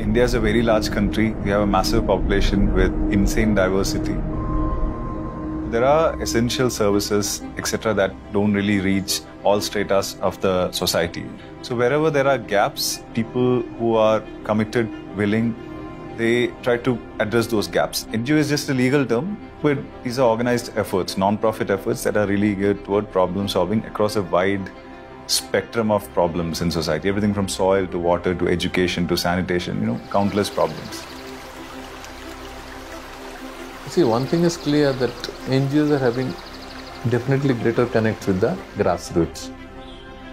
India is a very large country. We have a massive population with insane diversity. There are essential services, etc., that don't really reach all stratas of the society. So wherever there are gaps, people who are committed, willing, they try to address those gaps. NGO is just a legal term, but these are organized efforts, non-profit efforts that are really geared toward problem solving across a wide spectrum of problems in society. Everything from soil to water to education to sanitation, you know, countless problems. See, one thing is clear that NGOs are having definitely greater connect with the grassroots.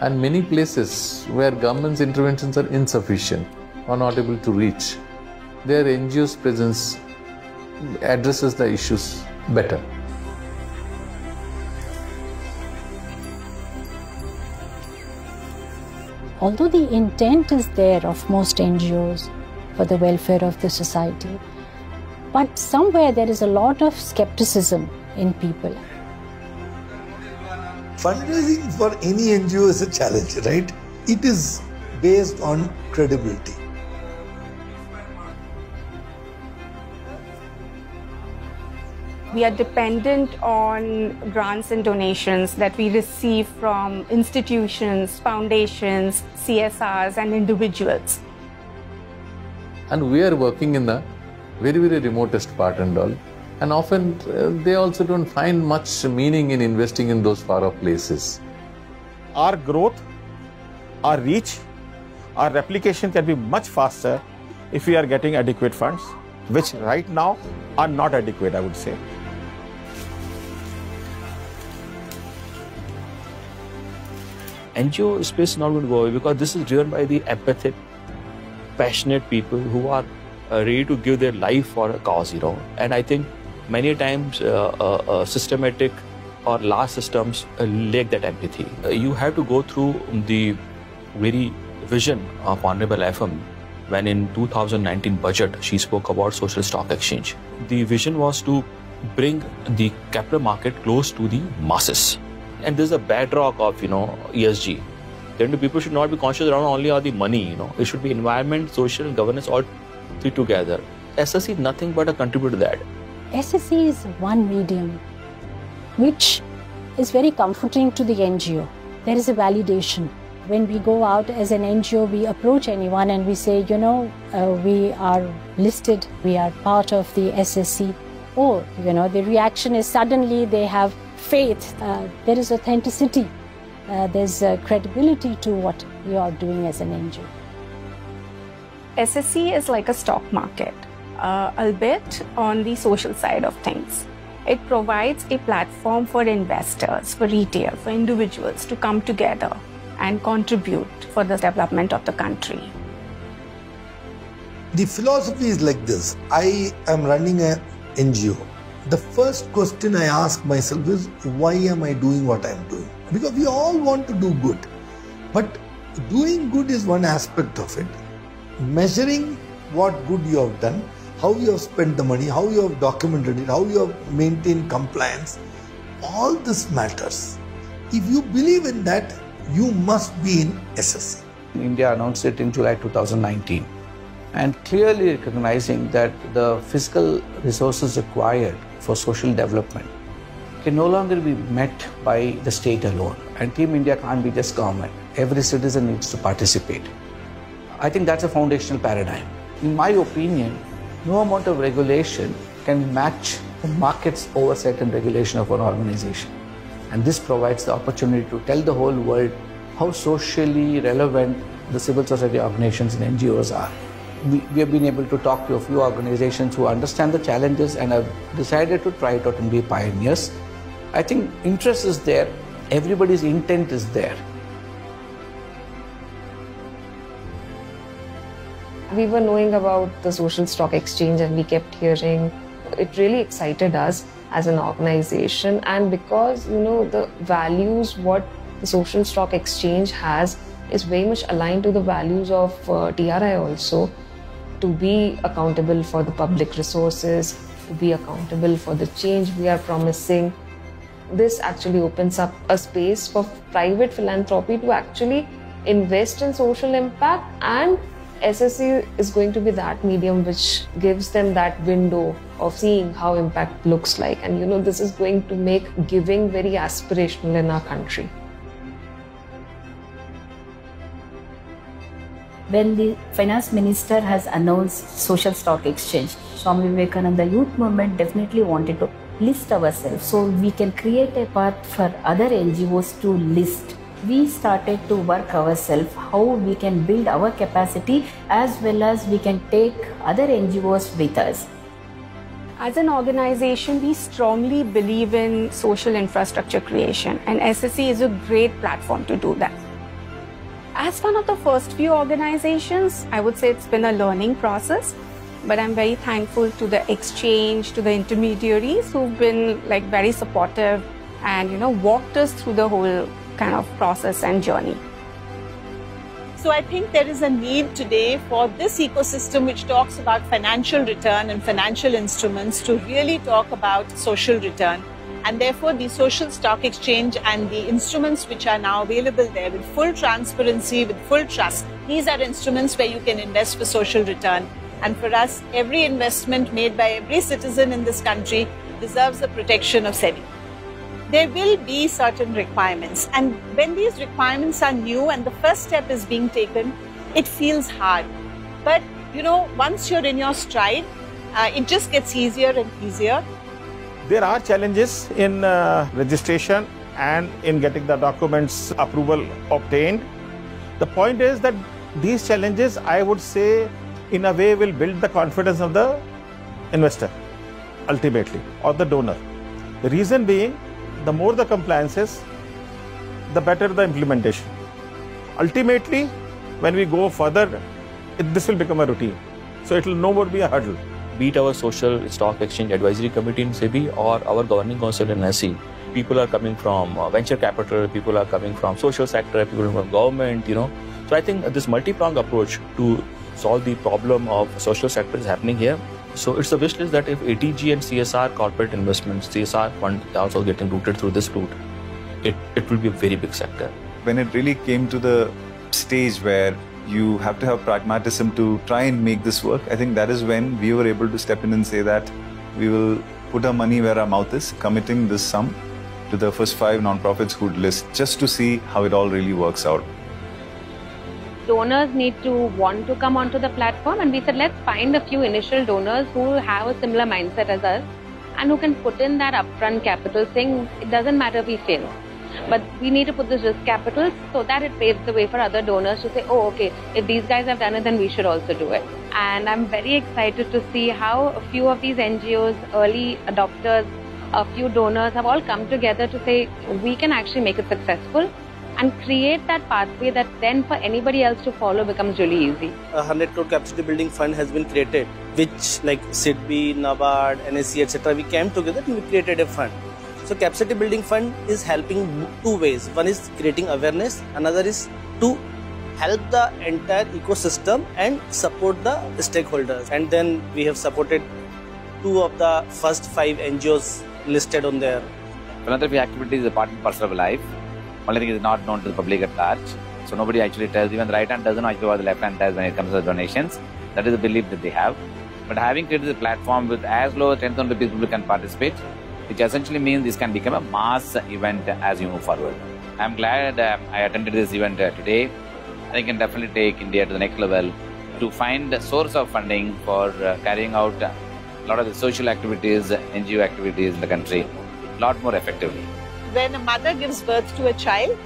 And many places where government's interventions are insufficient or not able to reach, their NGO's presence addresses the issues better. Although the intent is there of most NGOs for the welfare of the society, but somewhere there is a lot of skepticism in people. Fundraising for any NGO is a challenge, right? It is based on credibility. We are dependent on grants and donations that we receive from institutions, foundations, CSRs, and individuals. And we are working in the very, very remotest part and all. And often uh, they also don't find much meaning in investing in those far off places. Our growth, our reach, our replication can be much faster if we are getting adequate funds, which right now are not adequate, I would say. NGO space is not going to go away because this is driven by the empathic, passionate people who are uh, ready to give their life for a cause, you know. And I think many times uh, uh, uh systematic or large systems uh, lack that empathy. Uh, you have to go through the very vision of Honorable FM when in 2019 budget she spoke about social stock exchange. The vision was to bring the capital market close to the masses and this is a bedrock of you know ESG. Then the people should not be conscious around only of the money. You know, it should be environment, social, governance, all three together. SSE is nothing but a contributor to that. SSE is one medium which is very comforting to the NGO. There is a validation. When we go out as an NGO, we approach anyone and we say, you know, uh, we are listed, we are part of the SSE. Or, you know, the reaction is suddenly they have faith, uh, there is authenticity, uh, there's uh, credibility to what you are doing as an NGO. SSE is like a stock market, uh, albeit on the social side of things. It provides a platform for investors, for retail, for individuals to come together and contribute for the development of the country. The philosophy is like this I am running an NGO the first question I ask myself is why am I doing what I'm doing? Because we all want to do good. But doing good is one aspect of it. Measuring what good you have done, how you have spent the money, how you have documented it, how you have maintained compliance, all this matters. If you believe in that, you must be in SSE. India announced it in July 2019 and clearly recognizing that the fiscal resources required for social development can no longer be met by the state alone. And Team India can't be just government. Every citizen needs to participate. I think that's a foundational paradigm. In my opinion, no amount of regulation can match the market's oversight and regulation of an organization. And this provides the opportunity to tell the whole world how socially relevant the civil society organizations and NGOs are we, we, have been able to talk to a few organizations who understand the challenges and have decided to try it out and be pioneers. I think interest is there, everybody's intent is there. We were knowing about the social stock exchange and we kept hearing. It really excited us as an organization and because you know the values what the social stock exchange has is very much aligned to the values of uh, TRI also to be accountable for the public resources, to be accountable for the change we are promising. This actually opens up a space for private philanthropy to actually invest in social impact and SSE is going to be that medium which gives them that window of seeing how impact looks like. And you know, this is going to make giving very aspirational in our country. When the finance minister has announced social stock exchange, Swami Vivekananda Youth Movement definitely wanted to list ourselves so we can create a path for other NGOs to list. We started to work ourselves how we can build our capacity as well as we can take other NGOs with us. As an organization, we strongly believe in social infrastructure creation, and SSE is a great platform to do that. As one of the first few organizations, I would say it's been a learning process, but I'm very thankful to the exchange, to the intermediaries who've been like very supportive and you know walked us through the whole kind of process and journey. So I think there is a need today for this ecosystem which talks about financial return and financial instruments to really talk about social return and therefore, the social stock exchange and the instruments which are now available there with full transparency, with full trust, these are instruments where you can invest for social return. And for us, every investment made by every citizen in this country deserves the protection of SEBI. There will be certain requirements. And when these requirements are new and the first step is being taken, it feels hard. But, you know, once you're in your stride, uh, it just gets easier and easier. There are challenges in uh, registration and in getting the documents approval obtained. The point is that these challenges, I would say, in a way will build the confidence of the investor ultimately or the donor. The reason being, the more the compliances, the better the implementation. Ultimately, when we go further, it, this will become a routine. So it will no more be a hurdle be it our social stock exchange advisory committee in SEBI or our governing council in NSE, people are coming from uh, venture capital, people are coming from social sector, people from government, you know. So I think this multi-pronged approach to solve the problem of social sector is happening here. So it's a wish list that if 80G and CSR corporate investments, CSR fund also getting routed through this route, it, it will be a very big sector. When it really came to the stage where you have to have pragmatism to try and make this work. I think that is when we were able to step in and say that we will put our money where our mouth is, committing this sum to the first five nonprofits who'd list just to see how it all really works out. Donors need to want to come onto the platform, and we said let's find a few initial donors who have a similar mindset as us and who can put in that upfront capital saying it doesn't matter if we fail but we need to put this risk capital so that it paves the way for other donors to say, oh, okay, if these guys have done it, then we should also do it. And I'm very excited to see how a few of these NGOs, early adopters, a few donors have all come together to say, we can actually make it successful and create that pathway that then for anybody else to follow becomes really easy. A 100 crore capacity building fund has been created, which like SIDBI, NABARD, NSE, etc. We came together and we created a fund so capacity building fund is helping two ways. One is creating awareness, another is to help the entire ecosystem and support the stakeholders. And then we have supported two of the first five NGOs listed on there. Philanthropy activity is a part and parcel of life. Only thing is not known to the public at large. So nobody actually tells, even the right hand doesn't know actually what the left hand does when it comes to donations. That is the belief that they have. But having created a platform with as low as 10,000 rupees people can participate, which essentially means this can become a mass event as you move forward. I'm glad uh, I attended this event uh, today. I can definitely take India to the next level to find a source of funding for uh, carrying out a lot of the social activities, NGO activities in the country a lot more effectively. When a mother gives birth to a child,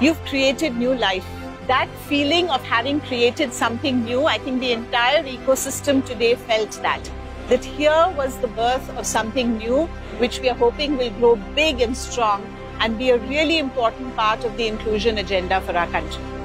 you've created new life. That feeling of having created something new, I think the entire ecosystem today felt that that here was the birth of something new, which we are hoping will grow big and strong and be a really important part of the inclusion agenda for our country.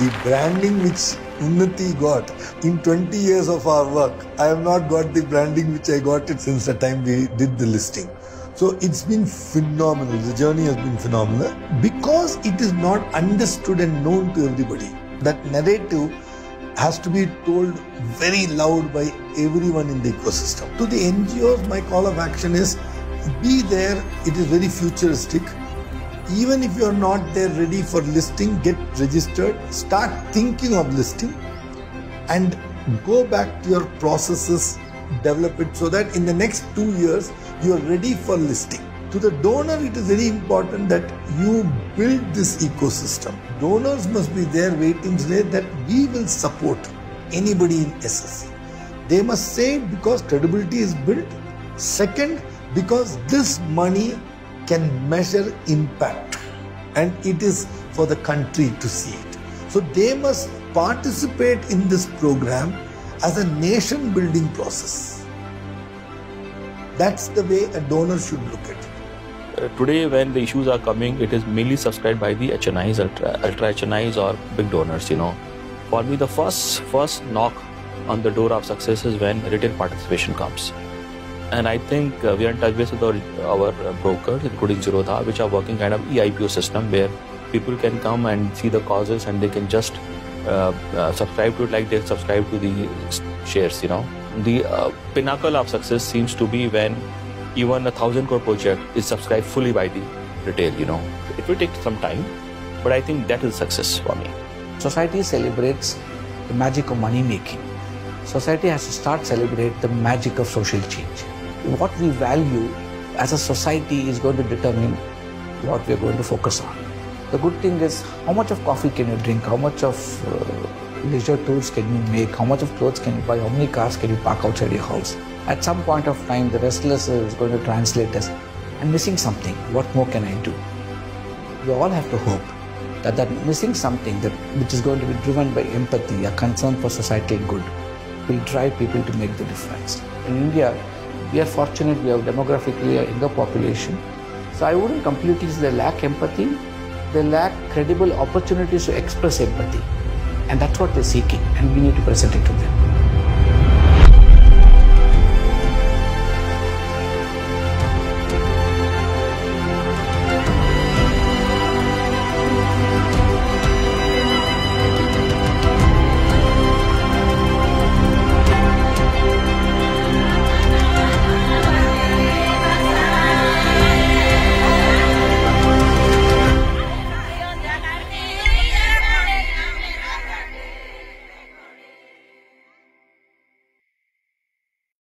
The branding which Unnati got in 20 years of our work, I have not got the branding which I got it since the time we did the listing. So it's been phenomenal. The journey has been phenomenal because it is not understood and known to everybody. That narrative has to be told very loud by everyone in the ecosystem. To the NGOs, my call of action is be there. It is very futuristic. Even if you are not there ready for listing, get registered, start thinking of listing, and go back to your processes, develop it so that in the next two years you are ready for listing. To the donor, it is very important that you build this ecosystem. Donors must be there waiting to say that we will support anybody in SSE. They must say it because credibility is built. Second, because this money can measure impact and it is for the country to see it. So they must participate in this program as a nation building process. That's the way a donor should look at it. Uh, today, when the issues are coming, it is mainly subscribed by the HNIs, ultra, ultra HNIs, or big donors. You know, for me, the first first knock on the door of success is when retail participation comes. And I think uh, we are in touch base with our, our brokers, including Zerodha, which are working kind of EIPO system where people can come and see the causes and they can just uh, uh, subscribe to it like they subscribe to the shares. You know, the uh, pinnacle of success seems to be when even a thousand crore project is subscribed fully by the retail. You know, it will take some time, but I think that is success for me. Society celebrates the magic of money making. Society has to start celebrate the magic of social change. What we value as a society is going to determine what we are going to focus on. The good thing is how much of coffee can you drink, how much of uh, leisure tools can you make, how much of clothes can you buy, how many cars can you park outside your house. At some point of time, the restless is going to translate as, I'm missing something, what more can I do? We all have to hope that that missing something that which is going to be driven by empathy, a concern for societal good, will drive people to make the difference. In India, we are fortunate we have demographically a younger population. So I wouldn't completely say they lack empathy, they lack credible opportunities to express empathy. And that's what they're seeking, and we need to present it to them.